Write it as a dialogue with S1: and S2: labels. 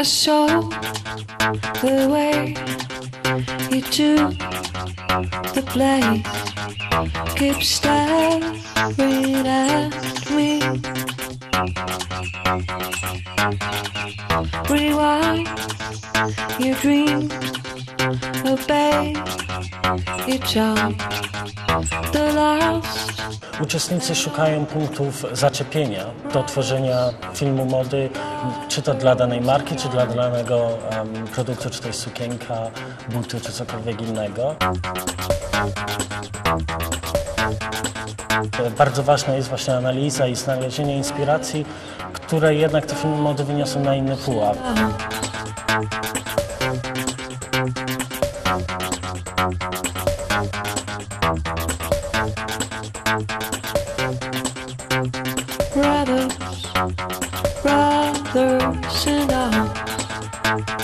S1: I saw the way you the place. Keep staring at me. Rewind your dream, obey your job. The last
S2: Uczestnicy szukają punktów zaczepienia do tworzenia filmu mody, czy to dla danej marki, czy dla danego em, produktu, czy to jest sukienka, buty, czy cokolwiek innego. E, Bardzo ważna jest właśnie analiza i znalezienie inspiracji, które jednak te filmy mody wyniosą na inny pułap.
S1: brothers, brothers in arms.